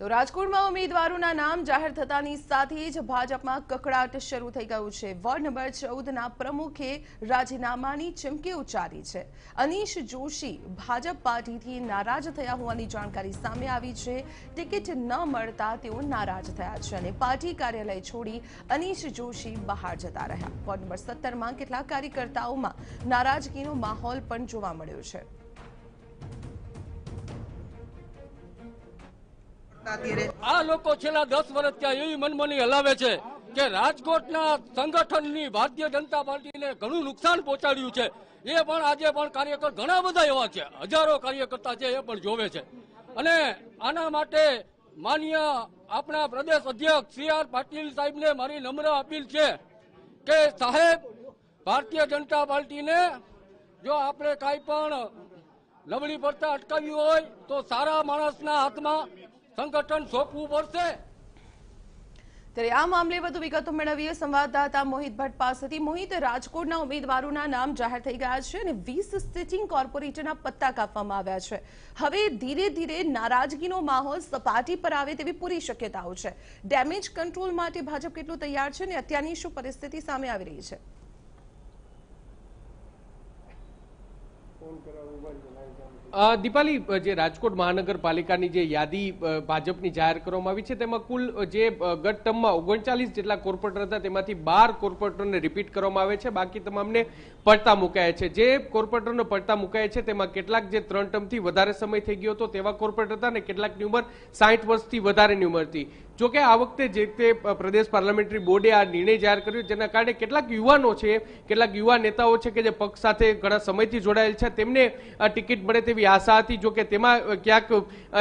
તો રાજકોટમાં ઉમેદવારોના નામ જાહેર થતાની સાથે જ ભાજપમાં કકડાટ શરૂ થઈ ગયું છે. વોર્ડ નંબર ચૌદના પ્રમુખે રાજીનામાની ચીમકી ઉચ્ચારી છે. અનીશ જોશી ભાજપ પાર્ટીથી નારાજ થયા હોવાની જાણકારી સામે આવી છે. ટિકિટ ન મળતા તેઓ નારાજ થયા છે અને પાર્ટી કાર્યાલય છોડી અનીશ જોશી બહાર જતા રહ્યા. વોર્ડ નંબર સત્તરમાં કેટલાક કાર્યકર્તાઓમાં નારાજગીનો માહોલ પણ જોવા મળ્યો છે. આ લોકો છેલ્લા દસ વર્ષથી એવી મનમની હલાવે છે કે રાજકોટના સંગઠનની ભારતીય જનતા પાર્ટીને ઘણું નુકસાન પહોંચાડ્યું છે. એ પણ આજે પણ કાર્યકર ઘણા બધા એવા છે. હજારો કાર્યકર્તા છે એ પણ જોવે છે. અને આના માટે માન્ય આપણા પ્રદેશ અધ્યક્ષ સી આર પાટીલ સાહેબને મારી નમ્ર અપીલ છે કે સાહેબ, ભારતીય જનતા પાર્ટીને જો આપણે કાંઈ પણ નબળી પડતા અટકાવ્યું હોય તો સારા માણસના હાથમાં સંગઠન સોંપવું પડશે. ત્યારે આ મામલે વધુ વિગતો મેળવીએ. સંવાદદાતા મોહિત ભટ્ટ પાસેથી. મોહિત રાજકોટના ઉમેદવારોના નામ જાહેર થઈ ગયા છે અને વીસ સિટિંગ કોર્પોરેટરના પત્તા કાપવામાં આવ્યા છે. હવે ધીરે ધીરે નારાજગીનો માહોલ સપાટી પર આવે તેવી પૂરી શક્યતાઓ છે. ડેમેજ કંટ્રોલ માટે ભાજપ કેટલું તૈયાર છે અને અત્યારની શું પરિસ્થિતિ સામે આવી રહી છે? દીપાલી જે રાજકોટ મહાનગરપાલિકાની જે યાદી ભાજપની જાહેર કરવામાં આવી છે, તેમાં કુલ જે ગત ટર્મમાં ઓગણચાલીસ જેટલા કોર્પોરેટર હતા, તેમાંથી બાર કોર્પોરેટરને રિપીટ કરવામાં આવે છે, બાકી તમામને પડતા મુકાયા છે. જે કોર્પોરેટરને પડતા મુકાયા છે, તેમાં કેટલાક જે ત્રણ ટર્મથી વધારે સમય થઈ ગયો હતો, તેવા કોર્પોરેટર હતા અને કેટલાકની ઉંમર સાઠ વર્ષથી વધારેની ઉંમર હતી. જો કે આ વખતે જે તે પ્રદેશ પાર્લામેન્ટરી બોર્ડે આ નિર્ણય જાહેર કર્યો, જેના કારણે કેટલાક યુવાનો છે, કેટલાક યુવા નેતાઓ છે કે જે પક્ષ સાથે ઘણા સમયથી જોડાયેલ છે, તેમને ટિકિટ મળે તેવી આશા હતી. જો કે તેમાં ક્યાંક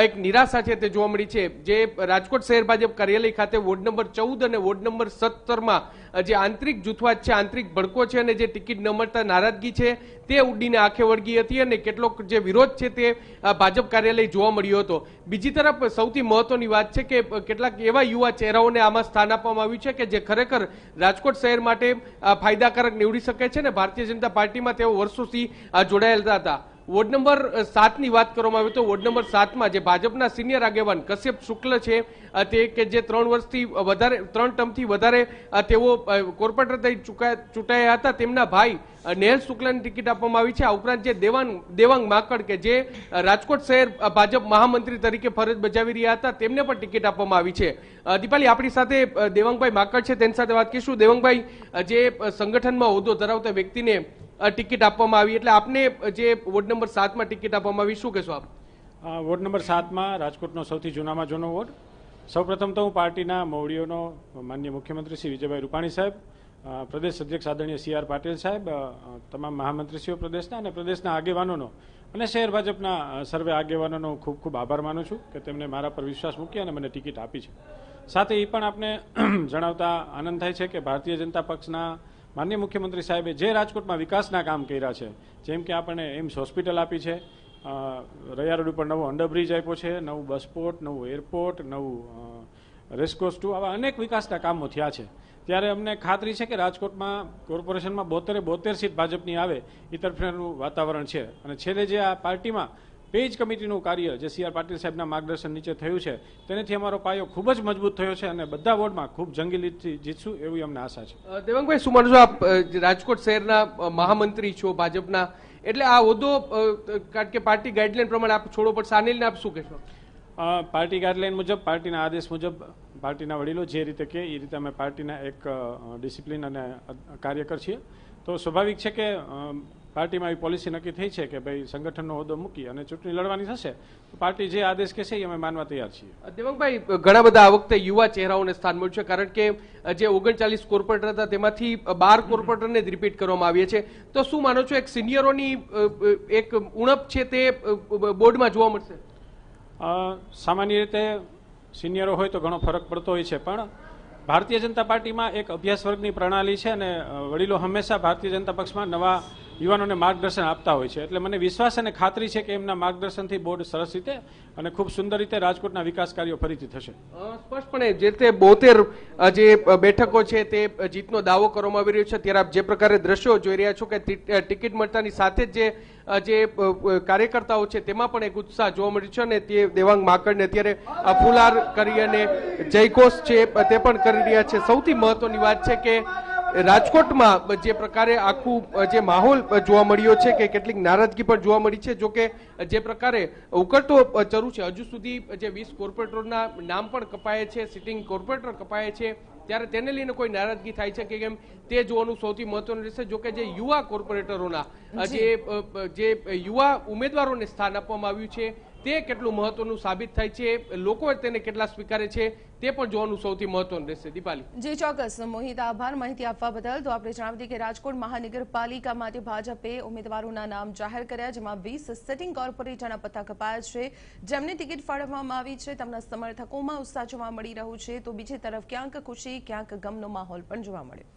એક નિરાશા છે તે જોવા મળી છે. જે રાજકોટ શહેર ભાજપ કાર્યાલય ખાતે વોર્ડ નંબર ચૌદ અને વોર્ડ નંબર સત્તરમાં જે આંતરિક જૂથવાદ છે, આંતરિક ભડકો છે અને જે ટિકિટ ન મળતા નારાજગી છે, તે ઉડીને આંખે વળગી હતી અને કેટલોક જે વિરોધ છે તે ભાજપ કાર્યાલય જોવા મળ્યો હતો. બીજી તરફ, સૌથી મહત્વની વાત છે કે કેટલાક એવા યુવા ચહેરાઓને આમાં સ્થાન આપવામાં આવ્યું છે કે જે ખરેખર રાજકોટ શહેર માટે ફાયદાકારક નીવડી શકે છે ને ભારતીય જનતા પાર્ટીમાં તેઓ વર્ષોથી જોડાયેલા હતા. વોર્ડ નંબર સાતની વાત કરવામાં આવે તો વોર્ડ નંબર સાતમાં જે ભાજપના સિનિયર આગેવાન કશ્યપ શુક્લ છે તે કે જે ત્રણ વર્ષથી વધારે, ત્રણ ટર્મથી વધારે તેઓ કોર્પોરેટર થઈ ચૂંટાયા હતા. તેમના ભાઈ નેહલ શુક્લાની ટિકિટ આપવામાં આવી છે. આ ઉપરાંત જે દેવાંગ દેવાંગ માકડ કે જે રાજકોટ શહેર ભાજપ મહામંત્રી તરીકે ફરજ બજાવી રહ્યા હતા, તેમને પણ ટિકિટ આપવામાં આવી છે. દીપાલી, આપણી સાથે દેવાંગભાઈ માકડ છે. તેની સાથે વાત કરીશું. દેવાંગભાઈ જે સંગઠનમાં હોદ્દો ધરાવતા વ્યક્તિને ટિકિટ આપવામાં આવી. એટલે આપને જે વોર્ડ નંબર સાતમાં ટિકિટ આપવામાં આવી, શું કહેશો આપ? વોર્ડ નંબર સાતમાં રાજકોટનો સૌથી જૂનામાં જૂનો વોર્ડ. સૌપ્રથમ તો હું પાર્ટીના મોવડીઓનો માન્ય મુખ્યમંત્રી શ્રી વિજયભાઈ રૂપાણી સાહેબ પ્રદેશ અધ્યક્ષ આદરણીય સી આર પાટીલ સાહેબ તમામ મહામંત્રીશ્રીઓ પ્રદેશના અને પ્રદેશના આગેવાનોનો અને શહેર ભાજપના સર્વે આગેવાનોનો ખૂબ ખૂબ આભાર માનું છું કે તેમણે મારા પર વિશ્વાસ મૂકી અને મને ટિકિટ આપી છે. સાથે એ પણ આપને જણાવતા આનંદ થાય છે કે ભારતીય જનતા પક્ષના માન્ય મુખ્યમંત્રી સાહેબે જે રાજકોટમાં વિકાસના કામ કર્યા છે, જેમ કે આપણે એમ્સ હોસ્પિટલ આપી છે રૈયા રોડ ઉપર નવો અંડરબ્રિજ આપ્યો છે, નવું બસપોર્ટ નવું એરપોર્ટ, નવું રેસકોર્સ ટુ, આવા અનેક વિકાસના કામો થયા છે. ત્યારે અમને ખાતરી છે કે રાજકોટમાં કોર્પોરેશનમાં બોતેરે બોતેર સીટ ભાજપની આવે એ તરફનું વાતાવરણ છે. અને છેલ્લે જે આ પાર્ટીમાં પેજ કમિટીનું કાર્ય જે સી આર પાટીલ સાહેબના માર્ગદર્શન નીચે થયું છે તેનાથી અમારો પાયો ખૂબ જ મજબૂત થયો છે અને બધા વોર્ડમાં ખૂબ જંગી લીડથી જીતશું એવી અમને આશા છે. દેવાંગભાઈ શું માનો આપ રાજકોટ શહેરના મહામંત્રી છો ભાજપના એટલે આ હોદ્દો કારણ કે પાર્ટી ગાઈડલાઈન પ્રમાણે આપ છોડો પણ સાનિલને આપ શું કહેશો? પાર્ટી ગાઈડલાઈન મુજબ પાર્ટીના આદેશ મુજબ પાર્ટીના વડીલો જે રીતે કહે એ રીતે અમે પાર્ટીના એક ડિસિપ્લિન અને કાર્યકર છીએ. તો સ્વાભાવિક છે કે પાર્ટીમાં એવી પોલિસી નક્કી થઈ છે કે ભાઈ સંગઠનનો હોદ્દો મૂકી અને ચૂંટણી લડવાની થશે તો પાર્ટી જે આદેશ કહેશે એ અમે માનવા તૈયાર છીએ. દેવાંગભાઈ ઘણા બધા આ વખતે યુવા ચહેરાઓને સ્થાન મળ્યું છે કારણ કે જે ઓગણચાલીસ કોર્પોરેટર હતા તેમાંથી બાર કોર્પોરેટરને જ રિપીટ કરવામાં આવ્યા છે તો શું માનો છો એક સિનિયરોની એક ઉણપ છે તે બોર્ડમાં જોવા મળશે? સામાન્ય રીતે સિનિયરો હોય તો ઘણો ફરક પડતો હોય છે પણ ભારતીય જનતા પાર્ટીમાં એક અભ્યાસ વર્ગની પ્રણાલી છે અને વડીલો હંમેશા ભારતીય જનતા પક્ષમાં નવા યુવાનોને માર્ગદર્શન આપતા હોય છે. એટલે મને વિશ્વાસ અને ખાતરી છે કે એમના માર્ગદર્શનથી બોર્ડ સરસ રીતે અને ખૂબ સુંદર રીતે રાજકોટના વિકાસ કાર્યો ફરીથી થશે. સ્પષ્ટપણે જે તે બોતેર જે બેઠકો છે તે જીતનો દાવો કરવામાં આવી રહ્યો છે. ત્યારે આપ જે પ્રકારે દ્રશ્યો જોઈ રહ્યા છો કે ટિકિટ મળતાની સાથે જ જે કાર્યકર્તાઓ છે તેમાં પણ એક ઉત્સાહ જોવા મળ્યો છે અને તે દેવાંગ માકડને અત્યારે ફુલાર કરી અને જયઘોષ છે તે પણ કરી રહ્યા છે. સૌથી મહત્વની વાત છે કે રાજકોટમાં જે પ્રકારે આખું જે માહોલ જોવા મળ્યો છે કે કેટલીક નારાજગી પણ જોવા મળી છે જો કે જે પ્રકારે ઉકળતો ચરું છે. હજુ સુધી જે વીસ કોર્પોરેટરોના નામ પણ કપાય છે સિટિંગ કોર્પોરેટર કપાય છે ત્યારે તેને લઈને કોઈ નારાજગી થાય છે કે કેમ? તે જોવાનું સૌથી મહત્વનું રહેશે જો કે જે યુવા કોર્પોરેટરોના જે. જે યુવા ઉમેદવારોને સ્થાન આપવામાં આવ્યું છે તે કેટલું મહત્વનું સાબિત થાય છે લોકો તેને કેટલા સ્વીકારે છે, તે પણ જોવાનું સૌથી મહત્વનું રહેશે. દીપાલી. જી, ચોક્કસ. મોહિત, આભાર. માહિતી આપવા બદલ તો આપણે જણાવી દઈએ કે રાજકોટ મહાનગરપાલિકા માટે ભાજપે ઉમેદવારોના નામ જાહેર કર્યા, જેમાં વીસ સિટિંગ કોર્પોરેટરના પત્તા કપાયા છે. જેમને ટિકિટ ફાળવવામાં આવી છે, તેમના સમર્થકોમાં ઉત્સાહ જોવા મળી રહ્યો છે. તો બીજી તરફ ક્યાંક ખુશી, ક્યાંક ગમનો માહોલ પણ જોવા મળ્યો.